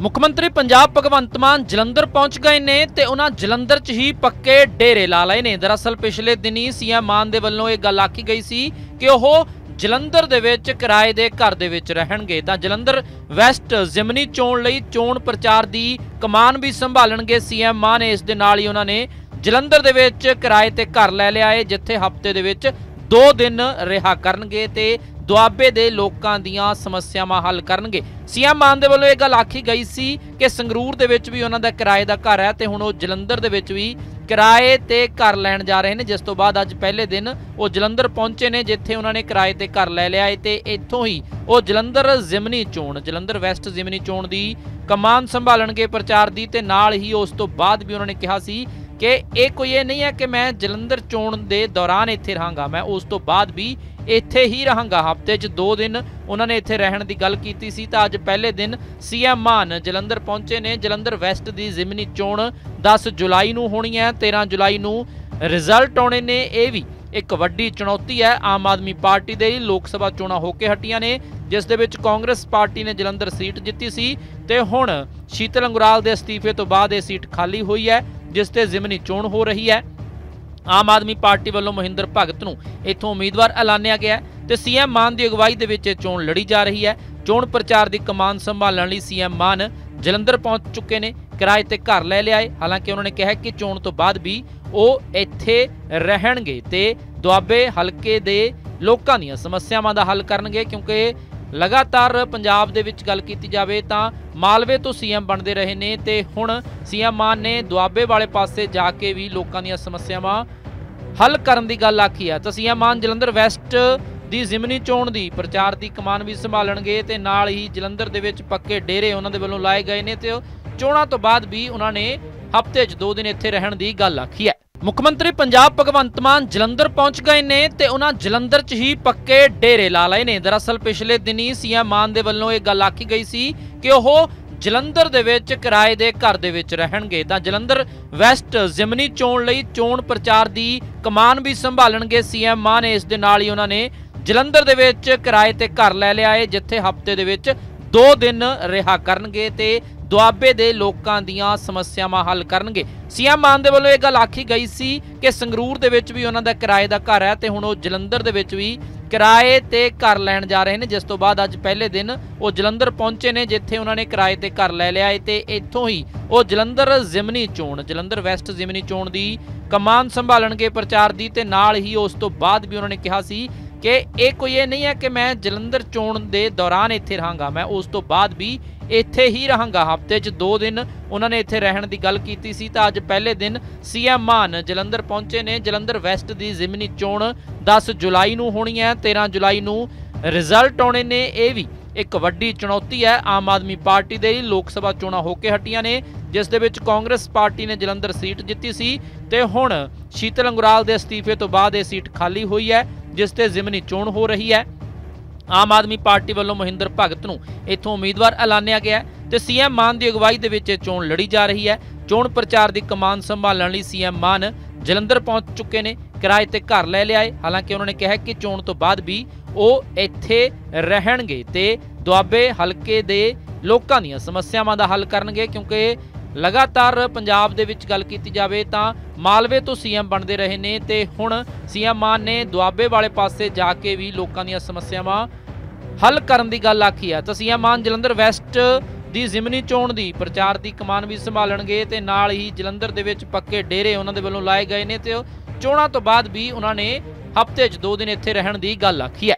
ਮੁੱਖ ਮੰਤਰੀ ਪੰਜਾਬ ਭਗਵੰਤ ਮਾਨ ਜਲੰਧਰ ਪਹੁੰਚ ਗਏ ਨੇ ਤੇ ਉਹਨਾਂ ਜਲੰਧਰ 'ਚ ਹੀ ਪੱਕੇ ਡੇਰੇ ਲਾ ਲਏ ਨੇ। ਦਰਅਸਲ ਪਿਛਲੇ ਦਿਨੀ ਸੀਐਮ ਮਾਨ ਦੇ ਵੱਲੋਂ ਇਹ ਗੱਲ ਆਖੀ ਗਈ ਸੀ ਕਿ ਉਹ ਜਲੰਧਰ ਦੇ ਵਿੱਚ ਕਿਰਾਏ ਦੇ ਘਰ ਦੇ ਵਿੱਚ ਰਹਿਣਗੇ। ਤਾਂ ਜਲੰਧਰ ਵੈਸਟ ਜ਼ਿਮਨੀ ਚੋਣ ਲਈ ਚੋਣ ਪ੍ਰਚਾਰ ਦੀ ਕਮਾਨ ਵੀ ਸੰਭਾਲਣਗੇ ਸੀਐਮ ਮਾਨ। ਇਸ ਦੇ ਨਾਲ ਹੀ ਉਹਨਾਂ ਨੇ ਜਲੰਧਰ ਦੇ ਵਿੱਚ ਕਿਰਾਏ ਤੇ ਘਰ ਲੈ ਲਿਆ ਹੈ ਜਿੱਥੇ ਹਫ਼ਤੇ ਦੇ ਵਿੱਚ 2 ਦਿਨ ਰਿਹਾ ਕਰਨਗੇ ਤੇ ਦੁਆਬੇ ਦੇ ਲੋਕਾਂ ਦੀਆਂ ਸਮੱਸਿਆਵਾਂ ਹੱਲ ਕਰਨਗੇ। ਸੀਐਮ ਮਾਨ ਦੇ ਵੱਲੋਂ ਇਹ ਗੱਲ ਆਖੀ ਗਈ ਸੀ ਕਿ ਸੰਗਰੂਰ ਦੇ ਵਿੱਚ ਵੀ ਉਹਨਾਂ ਦਾ ਕਿਰਾਏ ਦਾ ਘਰ ਹੈ ਤੇ ਹੁਣ ਉਹ ਜਲੰਧਰ ਦੇ ਵਿੱਚ ਵੀ ਕਿਰਾਏ ਤੇ ਘਰ ਲੈਣ ਜਾ ਰਹੇ ਨੇ। ਜਿਸ ਤੋਂ ਬਾਅਦ ਅੱਜ ਪਹਿਲੇ ਦਿਨ ਉਹ ਜਲੰਧਰ ਪਹੁੰਚੇ ਨੇ, ਜਿੱਥੇ ਉਹਨਾਂ ਨੇ ਕਿਰਾਏ ਤੇ ਘਰ ਲੈ ਲਿਆ ਹੈ ਤੇ ਇੱਥੋਂ ਹੀ ਉਹ ਜਲੰਧਰ ਜ਼ਿਮਨੀ ਚੋਣ, ਜਲੰਧਰ ਵੈਸਟ ਜ਼ਿਮਨੀ ਚੋਣ ਦੀ ਕਮਾਨ ਸੰਭਾਲਣਗੇ ਪ੍ਰਚਾਰ ਦੀ ਤੇ ਨਾਲ ਹੀ ਉਸ ਤੋਂ ਬਾਅਦ ਵੀ ਉਹਨਾਂ ਨੇ ਕਿਹਾ ਸੀ ਕਿ ਇਹ ਕੋਈ ਇਹ ਨਹੀਂ ਹੈ ਕਿ ਮੈਂ ਜਲੰਧਰ ਚੋਣ ਦੇ ਦੌਰਾਨ ਇੱਥੇ ਰਹਾਂਗਾ। ਮੈਂ ਉਸ ਤੋਂ ਬਾਅਦ ਵੀ ਇੱਥੇ ਹੀ ਰਹਾਂਗਾ। ਹਫ਼ਤੇ 'ਚ 2 ਦਿਨ ਉਹਨਾਂ ਨੇ ਇੱਥੇ ਰਹਿਣ ਦੀ ਗੱਲ ਕੀਤੀ ਸੀ ਤਾਂ ਅੱਜ ਪਹਿਲੇ ਦਿਨ ਸੀਐਮ ਮਾਨ ਜਲੰਧਰ ਪਹੁੰਚੇ ਨੇ। ਜਲੰਧਰ ਵੈਸਟ ਦੀ ਜ਼ਿਮਨੀ ਚੋਣ 10 ਜੁਲਾਈ ਨੂੰ ਹੋਣੀ ਹੈ। 13 ਜੁਲਾਈ ਨੂੰ ਰਿਜ਼ਲਟ ਆਉਣੇ ਨੇ। ਇਹ ਵੀ ਇੱਕ ਵੱਡੀ ਚੁਣੌਤੀ ਹੈ ਆਮ ਆਦਮੀ ਪਾਰਟੀ ਦੇ ਲਈ ਲੋਕ ਸਭਾ ਚੋਣਾਂ ਹੋ ਕੇ ਹਟੀਆਂ ਨੇ, ਜਿਸ ਦੇ ਵਿੱਚ ਕਾਂਗਰਸ ਪਾਰਟੀ ਨੇ ਜਲੰਧਰ ਸੀਟ ਜਿੱਤੀ ਸੀ ਤੇ ਹੁਣ ਸ਼ੀਤਲ ਅੰਗਰਾਲ ਦੇ ਅਸਤੀਫੇ ਤੋਂ ਬਾਅਦ ਇਹ ਸੀਟ ਖਾਲੀ ਹੋਈ ਹੈ, ਜਿਸ ਤੇ ਜ਼ਿਮਨੀ ਚੋਣ ਹੋ ਰਹੀ ਹੈ। ਆਮ ਆਦਮੀ ਪਾਰਟੀ ਵੱਲੋਂ ਮਹਿੰਦਰ ਭਗਤ ਨੂੰ ਇੱਥੋਂ ਉਮੀਦਵਾਰ ਐਲਾਨਿਆ ਗਿਆ ਹੈ ਤੇ ਸੀਐਮ ਮਾਨ ਦੀ ਅਗਵਾਈ ਦੇ ਵਿੱਚ ਇਹ ਚੋਣ ਲੜੀ ਜਾ ਰਹੀ ਹੈ। ਚੋਣ ਪ੍ਰਚਾਰ ਦੀ ਕਮਾਨ ਸੰਭਾਲਣ ਲਈ ਸੀਐਮ ਮਾਨ ਜਲੰਧਰ ਪਹੁੰਚ ਚੁੱਕੇ ਨੇ, ਕਿਰਾਏ ਤੇ ਘਰ ਲੈ ਲਿਆ ਹੈ ਹਾਲਾਂਕਿ ਉਹਨਾਂ ਨੇ ਕਿਹਾ ਕਿ ਚੋਣ ਤੋਂ ਬਾਅਦ ਵੀ ਉਹ ਇੱਥੇ ਰਹਿਣਗੇ ਤੇ ਦੁਆਬੇ ਹਲਕੇ ਦੇ ਲੋਕਾਂ ਦੀਆਂ ਸਮੱਸਿਆਵਾਂ ਦਾ ਹੱਲ ਕਰਨਗੇ, ਕਿਉਂਕਿ ਲਗਾਤਾਰ ਪੰਜਾਬ ਦੇ ਵਿੱਚ ਗੱਲ ਕੀਤੀ ਜਾਵੇ ਤਾਂ ਮਾਲਵੇ ਤੋਂ ਸੀਐਮ ਬਣਦੇ ਰਹੇ ਨੇ ਤੇ ਹੁਣ ਸੀਐਮ ਮਾਨ ਨੇ ਦੁਆਬੇ ਵਾਲੇ ਪਾਸੇ ਜਾ ਕੇ ਵੀ ਲੋਕਾਂ ਦੀਆਂ ਸਮੱਸਿਆਵਾਂ ਹੱਲ ਕਰਨ ਦੀ ਗੱਲ ਆਖੀ ਹੈ। ਤਾਂ ਸੀਐਮ ਮਾਨ ਜਲੰਧਰ ਵੈਸਟ ਦੀ ਜ਼ਿਮਨੀ ਚੋਣ ਦੀ ਪ੍ਰਚਾਰ ਦੀ ਕਮਾਨ ਵੀ ਸੰਭਾਲਣਗੇ ਤੇ ਨਾਲ ਹੀ ਜਲੰਧਰ ਦੇ ਵਿੱਚ ਪੱਕੇ ਡੇਰੇ ਉਹਨਾਂ ਦੇ ਵੱਲੋਂ ਲਾਏ ਗਏ ਨੇ ਤੇ ਚੋਣਾਂ ਤੋਂ ਬਾਅਦ ਵੀ ਉਹਨਾਂ ਨੇ ਹਫ਼ਤੇ 'ਚ 2 ਦਿਨ ਇੱਥੇ ਰਹਿਣ ਦੀ ਗੱਲ ਆਖੀ ਹੈ। ਮੁੱਖ ਮੰਤਰੀ ਪੰਜਾਬ ਭਗਵੰਤ ਮਾਨ ਜਲੰਧਰ ਪਹੁੰਚ ਗਏ ਨੇ ਤੇ ਉਹਨਾਂ ਜਲੰਧਰ 'ਚ ਹੀ ਪੱਕੇ ਡੇਰੇ ਲਾ ਲਏ ਨੇ। ਦਰਅਸਲ ਪਿਛਲੇ ਦਿਨੀ ਸੀਐਮ ਮਾਨ ਦੇ ਵੱਲੋਂ ਇਹ ਗੱਲ ਆਖੀ ਗਈ ਸੀ ਕਿ ਉਹ ਜਲੰਧਰ ਦੇ ਵਿੱਚ ਕਿਰਾਏ ਦੇ ਘਰ ਦੇ ਵਿੱਚ ਰਹਿਣਗੇ। ਤਾਂ ਜਲੰਧਰ ਵੈਸਟ ਜ਼ਿਮਨੀ ਚੋਣ ਲਈ ਚੋਣ ਪ੍ਰਚਾਰ ਦੀ ਕਮਾਨ ਵੀ ਸੰਭਾਲਣਗੇ ਸੀਐਮ ਮਾਨ। ਇਸ ਦੇ ਨਾਲ ਹੀ ਉਹਨਾਂ ਨੇ ਜਲੰਧਰ ਦੇ ਵਿੱਚ ਕਿਰਾਏ ਤੇ ਘਰ ਲੈ ਲਿਆ ਹੈ ਜਿੱਥੇ ਹਫ਼ਤੇ ਦੇ ਵਿੱਚ 2 ਦਿਨ ਰਿਹਾ ਕਰਨਗੇ ਤੇ ਦੁਆਬੇ ਦੇ ਲੋਕਾਂ ਦੀਆਂ ਸਮੱਸਿਆਵਾਂ ਹੱਲ ਕਰਨਗੇ। ਸੀਐਮ ਮਾਨ ਦੇ ਵੱਲੋਂ ਇਹ ਗੱਲ ਆਖੀ ਗਈ ਸੀ ਕਿ ਸੰਗਰੂਰ ਦੇ ਵਿੱਚ ਵੀ ਉਹਨਾਂ ਦਾ ਕਿਰਾਏ ਦਾ ਘਰ ਹੈ ਤੇ ਹੁਣ ਉਹ ਜਲੰਧਰ ਦੇ ਵਿੱਚ ਵੀ ਕਿਰਾਏ ਤੇ ਘਰ ਲੈਣ ਜਾ ਰਹੇ ਨੇ, ਜਿਸ ਤੋਂ ਬਾਅਦ ਅੱਜ ਪਹਿਲੇ ਦਿਨ ਉਹ ਜਲੰਧਰ ਪਹੁੰਚੇ ਨੇ, ਜਿੱਥੇ ਉਹਨਾਂ ਨੇ ਕਿਰਾਏ ਤੇ ਘਰ ਲੈ ਲਿਆ ਹੈ ਤੇ ਇੱਥੋਂ ਹੀ ਉਹ ਜਲੰਧਰ ਜ਼ਿਮਨੀ ਚੋਣ, ਜਲੰਧਰ ਵੈਸਟ ਜ਼ਿਮਨੀ ਚੋਣ ਦੀ ਕਮਾਨ ਸੰਭਾਲਣਗੇ ਪ੍ਰਚਾਰ ਦੀ ਤੇ ਨਾਲ ਹੀ ਉਸ ਤੋਂ ਬਾਅਦ ਵੀ ਉਹਨਾਂ ਨੇ ਕਿਹਾ ਸੀ ਕਿ ਇਹ ਕੋਈ ਇਹ ਨਹੀਂ ਹੈ ਕਿ ਮੈਂ ਜਲੰਧਰ ਚੋਣ ਦੇ ਦੌਰਾਨ ਇੱਥੇ ਰਹਾਂਗਾ। ਮੈਂ ਉਸ ਤੋਂ ਬਾਅਦ ਵੀ ਇੱਥੇ ਹੀ ਰਹਾਂਗਾ। ਹਫ਼ਤੇ 'ਚ 2 ਦਿਨ ਉਹਨਾਂ ਨੇ ਇੱਥੇ ਰਹਿਣ ਦੀ ਗੱਲ ਕੀਤੀ ਸੀ ਤਾਂ ਅੱਜ ਪਹਿਲੇ ਦਿਨ ਸੀਐਮ ਮਾਨ ਜਲੰਧਰ ਪਹੁੰਚੇ ਨੇ। ਜਲੰਧਰ ਵੈਸਟ ਦੀ ਜ਼ਿਮਨੀ ਚੋਣ 10 ਜੁਲਾਈ ਨੂੰ ਹੋਣੀ ਹੈ। 13 ਜੁਲਾਈ ਨੂੰ ਰਿਜ਼ਲਟ ਆਉਣੇ ਨੇ। ਇਹ ਵੀ ਇੱਕ ਵੱਡੀ ਚੁਣੌਤੀ ਹੈ। ਆਮ ਆਦਮੀ ਪਾਰਟੀ ਦੇ ਲਈ ਲੋਕ ਸਭਾ ਚੋਣਾਂ ਹੋ ਕੇ ਹਟੀਆਂ ਨੇ, ਜਿਸ ਦੇ ਵਿੱਚ ਕਾਂਗਰਸ ਪਾਰਟੀ ਨੇ ਜਲੰਧਰ ਸੀਟ ਜਿੱਤੀ ਸੀ ਤੇ ਹੁਣ ਸ਼ੀਤਲ ਅੰਗਰਾਲ ਦੇ ਅਸਤੀਫੇ ਤੋਂ ਬਾਅਦ ਇਹ ਸੀਟ ਖਾਲੀ ਹੋਈ ਹੈ। ਜਿਸ ਤੇ ਜ਼ਿਮਨੀ ਚੋਣ ਹੋ ਰਹੀ ਹੈ। ਆਮ ਆਦਮੀ ਪਾਰਟੀ ਵੱਲੋਂ ਮਹਿੰਦਰ ਭਗਤ ਨੂੰ ਇੱਥੋਂ ਉਮੀਦਵਾਰ ਐਲਾਨਿਆ ਗਿਆ ਤੇ ਸੀਐਮ ਮਾਨ ਦੀ ਅਗਵਾਈ ਦੇ ਵਿੱਚ ਇਹ ਚੋਣ ਲੜੀ ਜਾ ਰਹੀ ਹੈ। ਚੋਣ ਪ੍ਰਚਾਰ ਦੀ ਕਮਾਨ ਸੰਭਾਲਣ ਲਈ ਸੀਐਮ ਮਾਨ ਜਲੰਧਰ ਪਹੁੰਚ ਚੁੱਕੇ ਨੇ, ਕਿਰਾਏ ਤੇ ਘਰ ਲੈ ਲਿਆਏ। ਹਾਲਾਂਕਿ ਉਹਨਾਂ ਨੇ ਕਿਹਾ ਕਿ ਚੋਣ ਤੋਂ ਬਾਅਦ ਵੀ ਉਹ ਇੱਥੇ ਰਹਿਣਗੇ ਤੇ ਦੁਆਬੇ ਹਲਕੇ ਦੇ ਲੋਕਾਂ ਦੀਆਂ ਸਮੱਸਿਆਵਾਂ ਦਾ ਹੱਲ ਕਰਨਗੇ ਕਿਉਂਕਿ ਲਗਾਤਾਰ ਪੰਜਾਬ ਦੇ ਵਿੱਚ ਗੱਲ ਕੀਤੀ ਜਾਵੇ ਤਾਂ ਮਾਲਵੇ ਤੋਂ ਸੀਐਮ ਬਣਦੇ ਰਹੇ ਨੇ ਤੇ ਹੁਣ ਸੀਐਮ ਮਾਨ ਨੇ ਦੁਆਬੇ ਵਾਲੇ ਪਾਸੇ ਜਾ ਕੇ ਵੀ ਲੋਕਾਂ ਦੀਆਂ ਸਮੱਸਿਆਵਾਂ ਹੱਲ ਕਰਨ ਦੀ ਗੱਲ ਆਖੀ ਹੈ। ਤਾਂ ਸੀਐਮ ਮਾਨ ਜਲੰਧਰ ਵੈਸਟ ਦੀ ਜ਼ਿਮਨੀ ਚੋਣ ਦੀ ਪ੍ਰਚਾਰ ਦੀ ਕਮਾਨ ਵੀ ਸੰਭਾਲਣਗੇ ਤੇ ਨਾਲ ਹੀ ਜਲੰਧਰ ਦੇ ਵਿੱਚ ਪੱਕੇ ਡੇਰੇ ਉਹਨਾਂ ਦੇ ਵੱਲੋਂ ਲਾਏ ਗਏ ਨੇ ਤੇ ਚੋਣਾਂ ਤੋਂ ਬਾਅਦ ਵੀ ਉਹਨਾਂ ਨੇ ਹਫ਼ਤੇ 'ਚ ਦੋ ਦਿਨ ਇੱਥੇ ਰਹਿਣ ਦੀ ਗੱਲ ਆਖੀ ਹੈ।